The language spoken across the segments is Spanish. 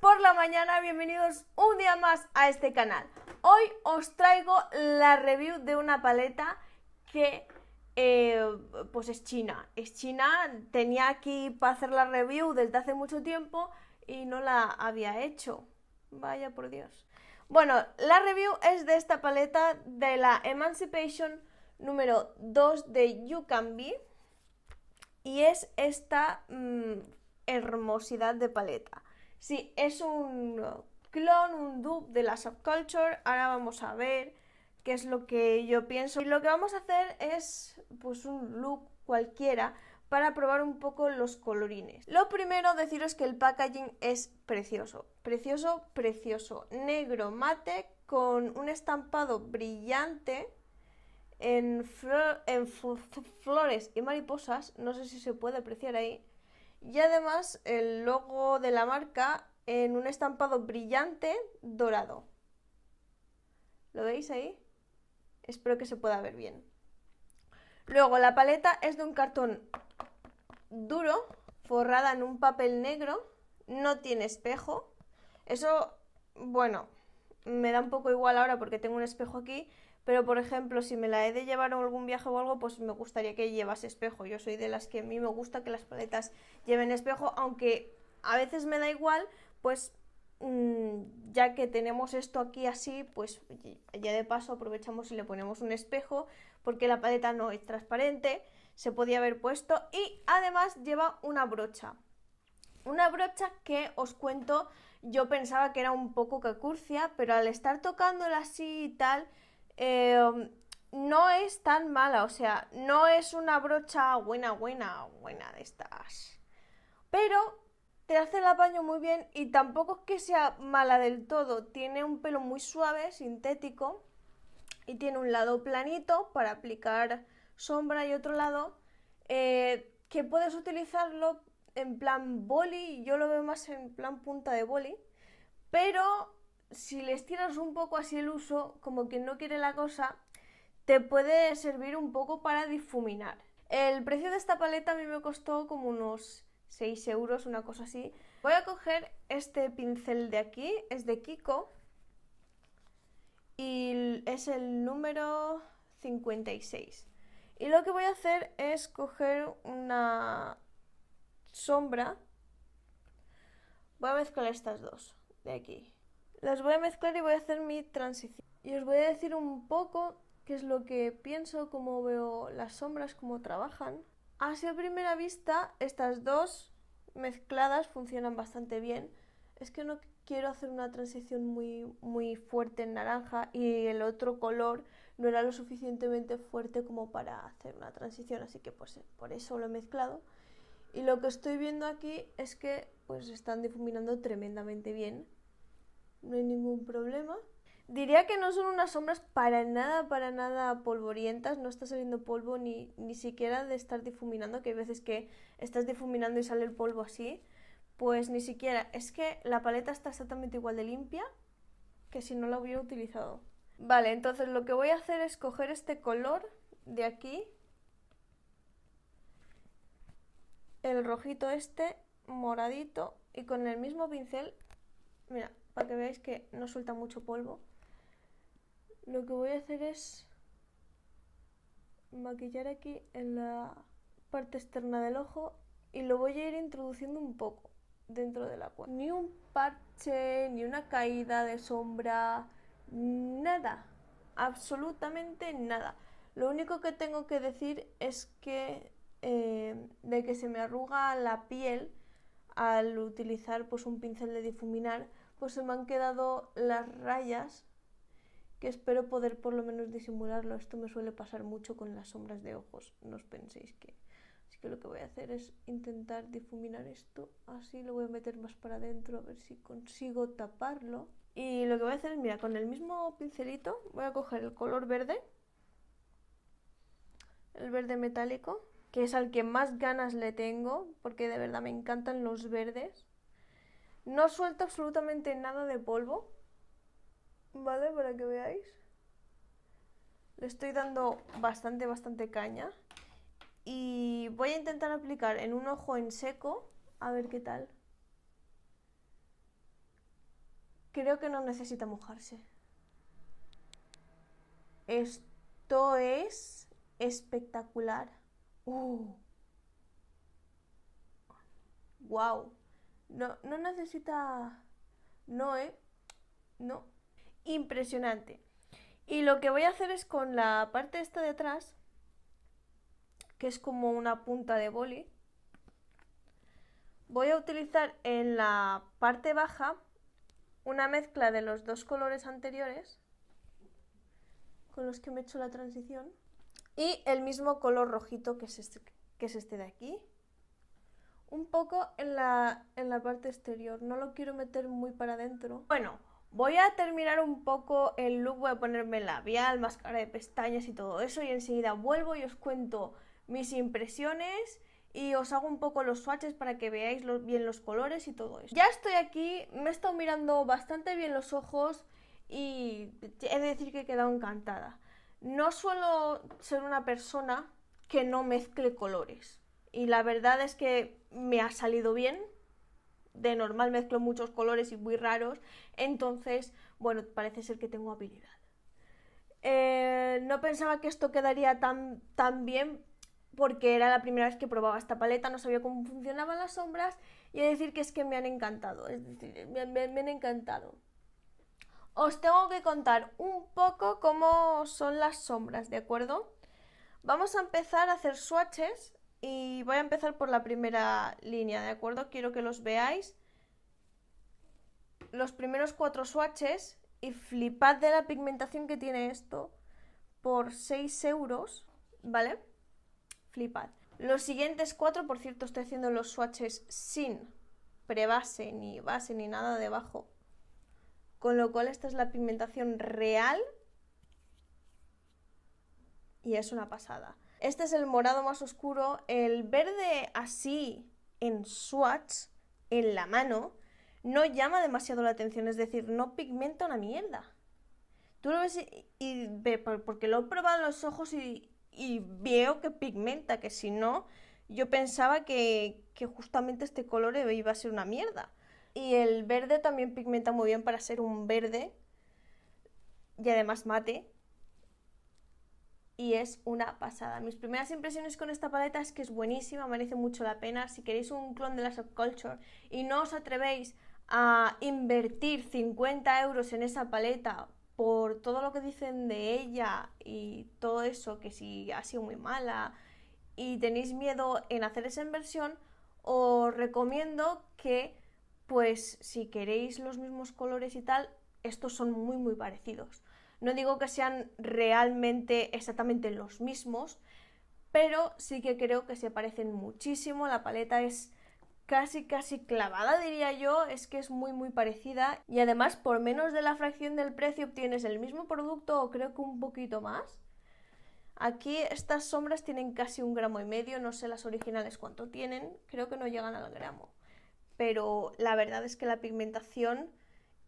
Por la mañana, bienvenidos un día más a este canal. Hoy os traigo la review de una paleta que eh, pues es china. Es china, tenía aquí para hacer la review desde hace mucho tiempo y no la había hecho. Vaya por Dios. Bueno, la review es de esta paleta de la Emancipation número 2 de You Can Be y es esta mm, hermosidad de paleta. Sí, es un clon, un dupe de la subculture. Ahora vamos a ver qué es lo que yo pienso. Y lo que vamos a hacer es pues un look cualquiera para probar un poco los colorines. Lo primero deciros que el packaging es precioso, precioso, precioso, negro mate con un estampado brillante en, en flores y mariposas, no sé si se puede apreciar ahí, y además el logo de la marca en un estampado brillante dorado. ¿Lo veis ahí? Espero que se pueda ver bien. Luego la paleta es de un cartón duro, forrada en un papel negro, no tiene espejo. Eso, bueno, me da un poco igual ahora porque tengo un espejo aquí, pero por ejemplo, si me la he de llevar a algún viaje o algo, pues me gustaría que llevase espejo. Yo soy de las que a mí me gusta que las paletas lleven espejo, aunque a veces me da igual, pues mm, ya que tenemos esto aquí así, pues ya de paso aprovechamos y le ponemos un espejo, porque la paleta no es transparente, se podía haber puesto y además lleva una brocha. Una brocha que os cuento, yo pensaba que era un poco cacurcia, pero al estar tocándola así y tal, Em, no es tan mala, o sea, no es una brocha buena, buena, buena de estas. Pero te hace el apaño muy bien y tampoco es que sea mala del todo. Tiene un pelo muy suave, sintético, y tiene un lado planito para aplicar sombra y otro lado eh, que puedes utilizarlo en plan boli, yo lo veo más en plan punta de boli, pero si les tiras un poco así el uso, como que no quiere la cosa, te puede servir un poco para difuminar. El precio de esta paleta a mí me costó como unos 6 euros, una cosa así. Voy a coger este pincel de aquí, es de Kiko, y es el número 56. Y lo que voy a hacer es coger una sombra. Voy a mezclar estas dos de aquí. Las voy a mezclar y voy a hacer mi transición. Y os voy a decir un poco qué es lo que pienso, cómo veo las sombras, cómo trabajan. Así a primera vista, estas dos mezcladas funcionan bastante bien. Es que no quiero hacer una transición muy, muy fuerte en naranja y el otro color no era lo suficientemente fuerte como para hacer una transición, así que pues por eso lo he mezclado. Y lo que estoy viendo aquí es que pues están difuminando tremendamente bien no hay ningún problema. Diría que no son unas sombras para nada, para nada polvorientas, no está saliendo polvo ni, ni siquiera de estar difuminando, que hay veces que estás difuminando y sale el polvo así, pues ni siquiera, es que la paleta está exactamente igual de limpia que si no la hubiera utilizado. Vale, entonces lo que voy a hacer es coger este color de aquí, el rojito este, moradito, y con el mismo pincel, mira, para que veáis que no suelta mucho polvo. Lo que voy a hacer es maquillar aquí en la parte externa del ojo y lo voy a ir introduciendo un poco dentro de la cuenca. Ni un parche, ni una caída de sombra, nada, absolutamente nada. Lo único que tengo que decir es que eh, de que se me arruga la piel al utilizar pues un pincel de difuminar pues se me han quedado las rayas que espero poder por lo menos disimularlo. Esto me suele pasar mucho con las sombras de ojos, no os penséis que... Así que lo que voy a hacer es intentar difuminar esto, así lo voy a meter más para adentro a ver si consigo taparlo. Y lo que voy a hacer es, mira, con el mismo pincelito voy a coger el color verde, el verde metálico, que es al que más ganas le tengo, porque de verdad me encantan los verdes. No suelta absolutamente nada de polvo, ¿vale? Para que veáis. Le estoy dando bastante, bastante caña. Y voy a intentar aplicar en un ojo en seco, a ver qué tal. creo que no necesita mojarse. Esto es espectacular. Uh. Wow. No, no necesita. No, ¿eh? No. Impresionante. Y lo que voy a hacer es con la parte esta de atrás, que es como una punta de boli, voy a utilizar en la parte baja una mezcla de los dos colores anteriores con los que me he hecho la transición y el mismo color rojito que es este, que es este de aquí un poco en la, en la parte exterior. No lo quiero meter muy para adentro. Bueno, voy a terminar un poco el look. Voy a ponerme labial, máscara de pestañas y todo eso. Y enseguida vuelvo y os cuento mis impresiones y os hago un poco los swatches para que veáis bien los colores y todo eso. Ya estoy aquí, me he estado mirando bastante bien los ojos y he de decir que he quedado encantada. No suelo ser una persona que no mezcle colores y la verdad es que me ha salido bien. De normal mezclo muchos colores y muy raros, entonces, bueno, parece ser que tengo habilidad. Eh, no pensaba que esto quedaría tan, tan bien porque era la primera vez que probaba esta paleta, no sabía cómo funcionaban las sombras y decir que es que me han encantado, es decir, me, me han encantado. Os tengo que contar un poco cómo son las sombras, ¿de acuerdo? Vamos a empezar a hacer swatches y voy a empezar por la primera línea, ¿de acuerdo? Quiero que los veáis. Los primeros cuatro swatches y flipad de la pigmentación que tiene esto por 6 euros, ¿vale? Flipad. Los siguientes cuatro, por cierto, estoy haciendo los swatches sin prebase, ni base, ni nada debajo. Con lo cual esta es la pigmentación real y es una pasada. Este es el morado más oscuro. El verde así en swatch, en la mano, no llama demasiado la atención. Es decir, no pigmenta una mierda. Tú lo ves y, ve, porque lo he probado en los ojos y, veo que pigmenta, que si no, yo pensaba que, que justamente este color iba a ser una mierda. Y el verde también pigmenta muy bien para ser un verde y además mate y es una pasada. Mis primeras impresiones con esta paleta es que es buenísima, merece mucho la pena. Si queréis un clon de la Subculture y no os atrevéis a invertir 50 euros en esa paleta por todo lo que dicen de ella y todo eso, que si ha sido muy mala y tenéis miedo en hacer esa inversión, os recomiendo que, pues, si queréis los mismos colores y tal, estos son muy, muy parecidos. No digo que sean realmente exactamente los mismos, pero sí que creo que se parecen muchísimo. La paleta es casi casi clavada diría yo, es que es muy muy parecida y además por menos de la fracción del precio obtienes el mismo producto o creo que un poquito más. Aquí estas sombras tienen casi un gramo y medio, no sé las originales cuánto tienen, creo que no llegan al gramo. Pero la verdad es que la pigmentación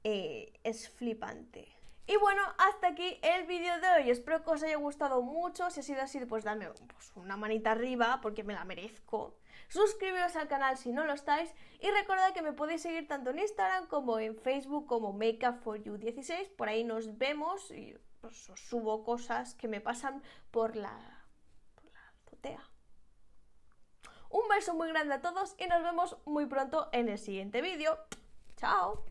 eh, es flipante. Y bueno, hasta aquí el vídeo de hoy. Espero que os haya gustado mucho. Si ha sido así, pues dame pues, una manita arriba porque me la merezco. Suscribiros al canal si no lo estáis. Y recordad que me podéis seguir tanto en Instagram como en Facebook como Makeup4You16. Por ahí nos vemos y pues, os subo cosas que me pasan por la, por la azotea. Un beso muy grande a todos y nos vemos muy pronto en el siguiente vídeo. ¡Chao!